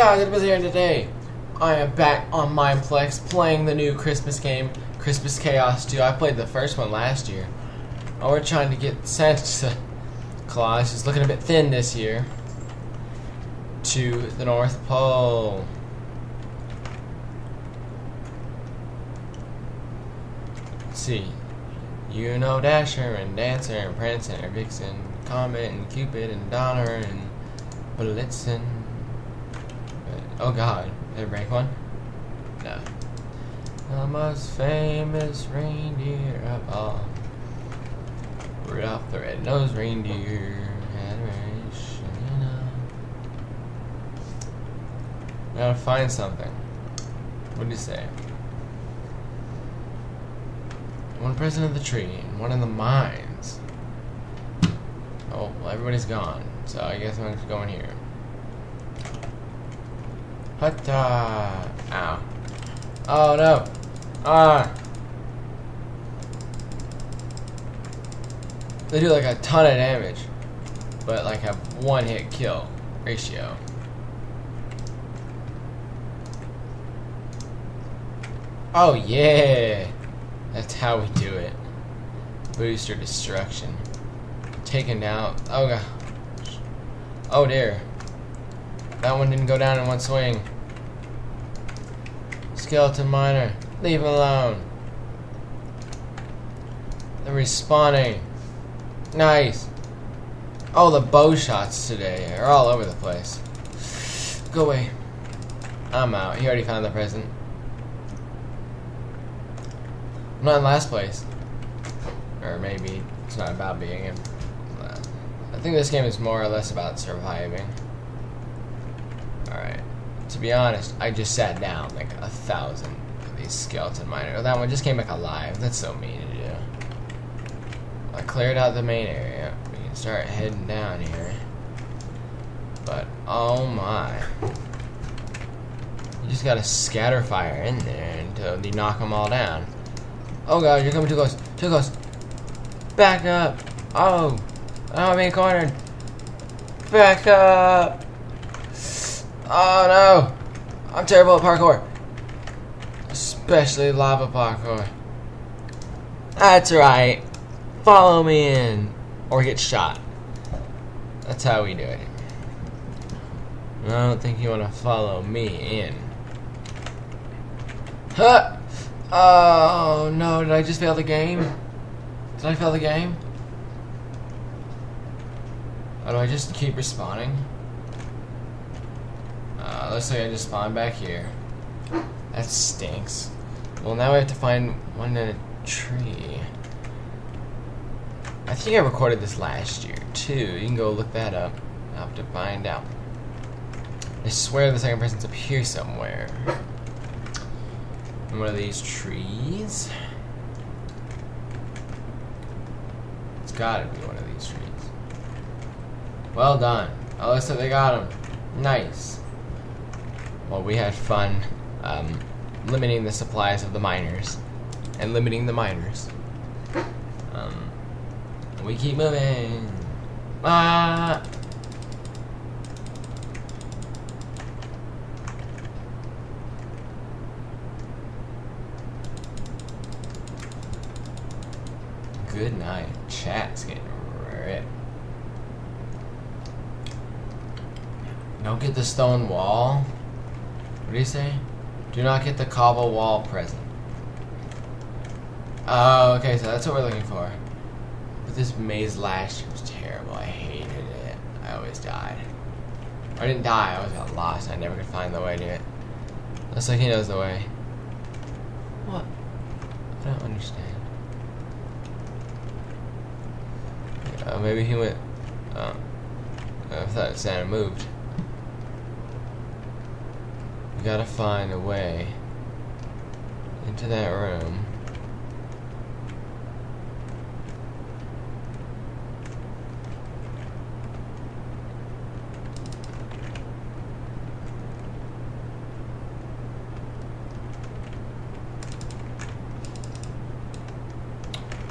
guys, it was here today. I am back on Mineplex playing the new Christmas game, Christmas Chaos 2. I played the first one last year. Oh, we're trying to get Santa Claus, who's looking a bit thin this year, to the North Pole. Let's see. You know Dasher and Dancer and Prancer and Vixen, Comet and Cupid and Donner and Blitzen. Oh god, did I break one? No. The most famous reindeer of all. Rudolph the red-nosed reindeer. Gotta find something. What do you say? One present of the tree and one in the mines. Oh, well, everybody's gone, so I guess I'm just going to go the? Ow. Oh no! Ah! They do like a ton of damage, but like a one hit kill ratio. Oh yeah! That's how we do it. Booster destruction. Taken out. Oh god. Oh dear. That one didn't go down in one swing. Skeleton miner. Leave him alone. They're respawning. Nice. Oh, the bow shots today are all over the place. Go away. I'm out. He already found the present. I'm not in last place. Or maybe it's not about being in. Uh, I think this game is more or less about surviving. To be honest, I just sat down like a thousand of these skeleton miners. Oh, that one just came back alive. That's so mean to do. I cleared out the main area. We can start heading down here. But, oh my. You just gotta scatter fire in there until you knock them all down. Oh god, you're coming too close. Too close. Back up. Oh. Oh, I'm being cornered. Back up. Oh no. I'm terrible at parkour. Especially lava parkour. That's right. Follow me in. Or get shot. That's how we do it. I don't think you want to follow me in. Huh! Oh no, did I just fail the game? Did I fail the game? Or do I just keep respawning? Uh, looks like I just spawned back here. That stinks. Well, now we have to find one in a tree. I think I recorded this last year, too. You can go look that up. I'll have to find out. I swear the second person's up here somewhere. In one of these trees. It's gotta be one of these trees. Well done. Oh, looks like they got him. Nice. Well, we had fun um, limiting the supplies of the miners and limiting the miners. Um, we keep moving. Ah! Good night. Chat's getting ripped. Don't get the stone wall. What do you say? Do not get the cobble wall present. Oh, okay, so that's what we're looking for. But this maze last year was terrible. I hated it. I always died. I didn't die, I always got lost. I never could find the way to it. Looks like he knows the way. What? I don't understand. Uh, maybe he went. Oh. I thought Santa moved. We gotta find a way into that room.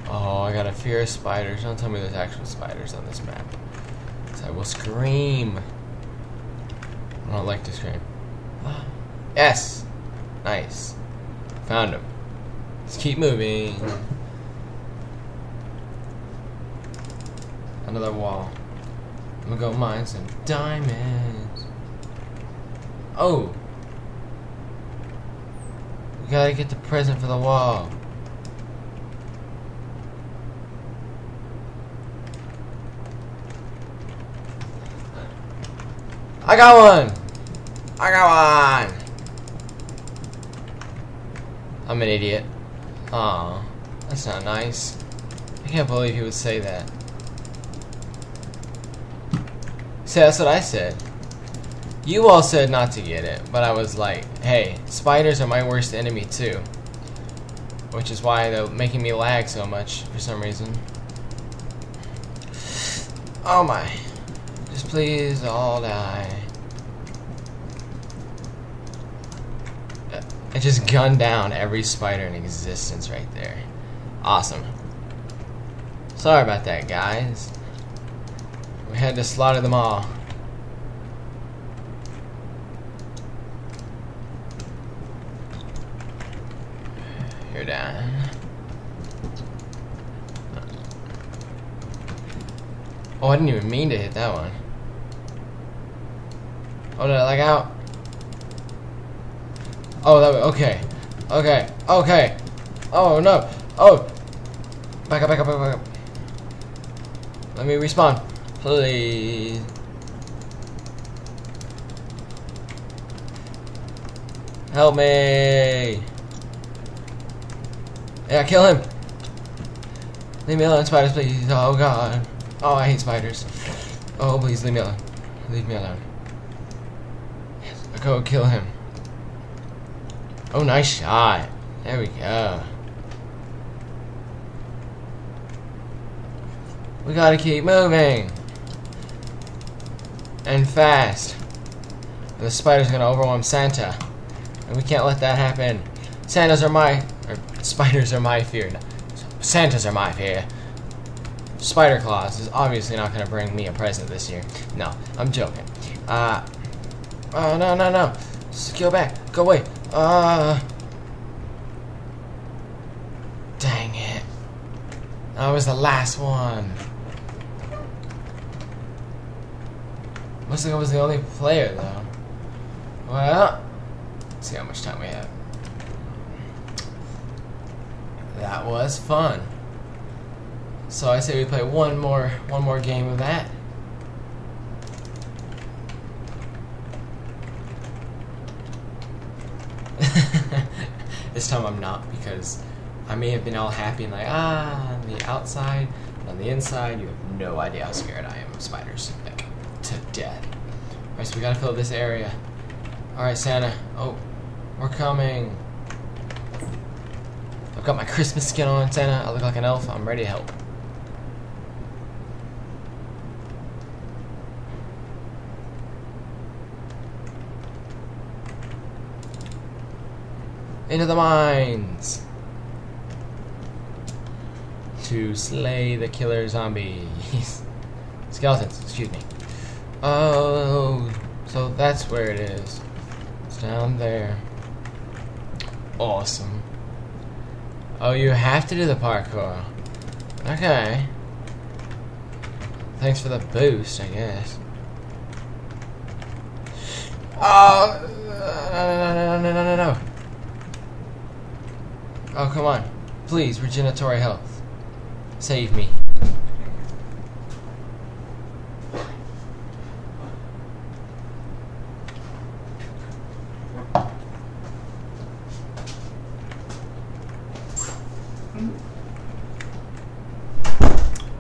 Oh, I got a fear of spiders. Don't tell me there's actual spiders on this map. I will scream. I don't like to scream. Ah. Yes. Nice. Found him. Let's keep moving. Another wall. I'm gonna go mine some diamonds. Oh! We gotta get the present for the wall. I got one! I got one! I'm an idiot. Aw, that's not nice. I can't believe he would say that. See, that's what I said. You all said not to get it, but I was like, hey, spiders are my worst enemy too. Which is why they're making me lag so much for some reason. Oh my. Just please all die. I just gunned down every spider in existence right there. Awesome. Sorry about that, guys. We had to slaughter them all. You're down. Oh, I didn't even mean to hit that one. Oh, did I lag out? Oh, that way. Okay. Okay. Okay. Oh, no. Oh. Back up, back up, back up, back up. Let me respawn. Please. Help me. Yeah, kill him. Leave me alone, spiders, please. Oh, God. Oh, I hate spiders. Oh, please, leave me alone. Leave me alone. Yes, go kill him. Oh, nice shot. There we go. We gotta keep moving. And fast. The spider's gonna overwhelm Santa. And we can't let that happen. Santas are my... Or spiders are my fear. Santas are my fear. Spider Claus is obviously not gonna bring me a present this year. No, I'm joking. Uh... Oh, no, no, no. Just go back. Go away. Uh... Dang it. That was the last one. Looks like I was the only player, though. Well, see how much time we have. That was fun. So I say we play one more one more game of that. This time I'm not because I may have been all happy and like ah on the outside, but on the inside you have no idea how scared I am of spiders. Like to death. Alright, so we gotta fill this area. Alright, Santa. Oh, we're coming. I've got my Christmas skin on, Santa. I look like an elf. I'm ready to help. Into the mines! To slay the killer zombies. Skeletons, excuse me. Oh, so that's where it is. It's down there. Awesome. Oh, you have to do the parkour. Okay. Thanks for the boost, I guess. Oh, no, no, no, no, no, no, no. Oh, come on. Please, regeneratory health. Save me.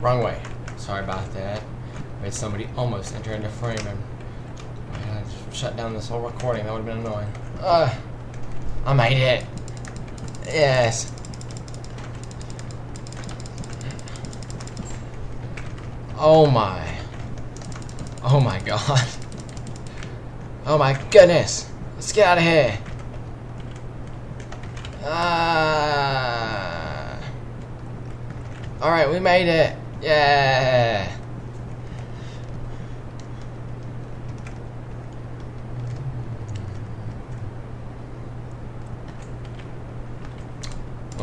Wrong way. Sorry about that. Made somebody almost enter into frame and shut down this whole recording. That would have been annoying. Uh, I made it. Yes. Oh my. Oh my god. Oh my goodness. Let's get out of here. Ah. Alright, we made it. Yeah.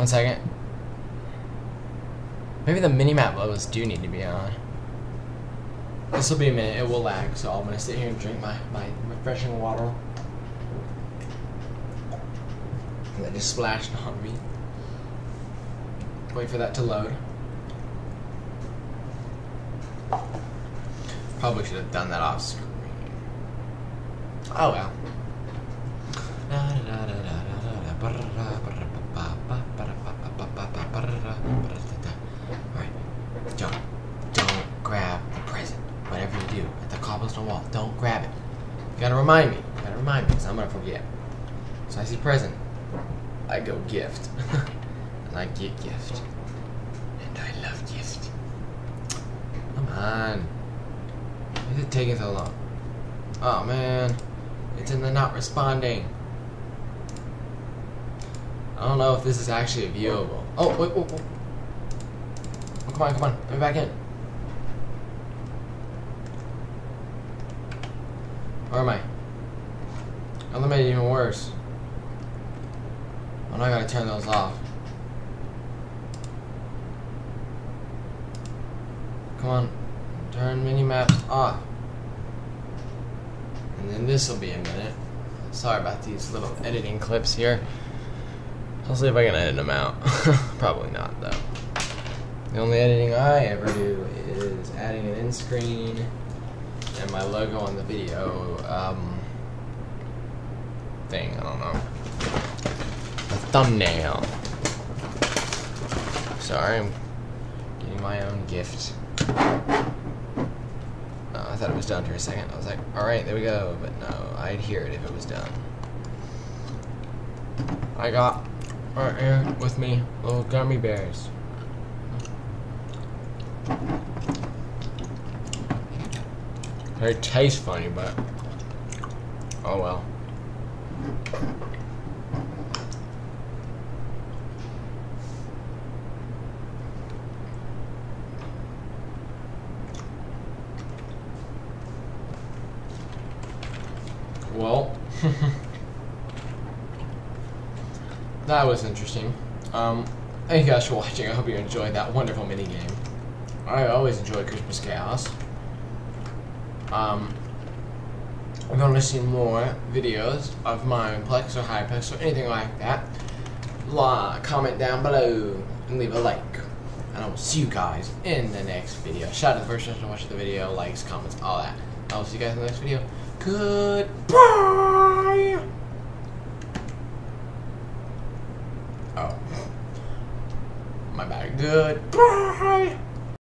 One second. Maybe the minimap logos do need to be on. This will be a minute. It will lag, so I'm gonna sit here and drink my, my refreshing water. That just splashed on me. Wait for that to load. Probably should have done that off screen. Oh well. Alright. Don't don't grab the present. Whatever you cobblestone wall, don't grab it. You gotta remind me. You gotta remind me, because I'm gonna forget. So I see present. I go gift. and I get gift. And I love gift. Come on. Why is it taking so long? Oh man. It's in the not responding. I don't know if this is actually viewable. Oh, wait, wait, wait. Oh, come on, come on. Let me back in. Where am I? That made it even worse. Oh, now I gotta turn those off. Come on. Turn mini maps off. And then this will be a minute. Sorry about these little editing clips here. I'll see if I can edit them out. Probably not, though. The only editing I ever do is adding an end screen and my logo on the video um, thing. I don't know. A thumbnail. Sorry, I'm getting my own gift. Oh, I thought it was done for a second. I was like, alright, there we go. But no, I'd hear it if it was done. I got right here with me little gummy bears. They taste funny, but oh well. Well, that was interesting. Um, thank you guys for watching. I hope you enjoyed that wonderful mini game. I always enjoy Christmas Chaos. Um, if you want to see more videos of Mineplex or Hypixel or anything like that, la comment down below and leave a like. And I will see you guys in the next video. Shout out to the first person to watch the video, likes, comments, all that. I will see you guys in the next video. Goodbye! Oh. My bad. Goodbye!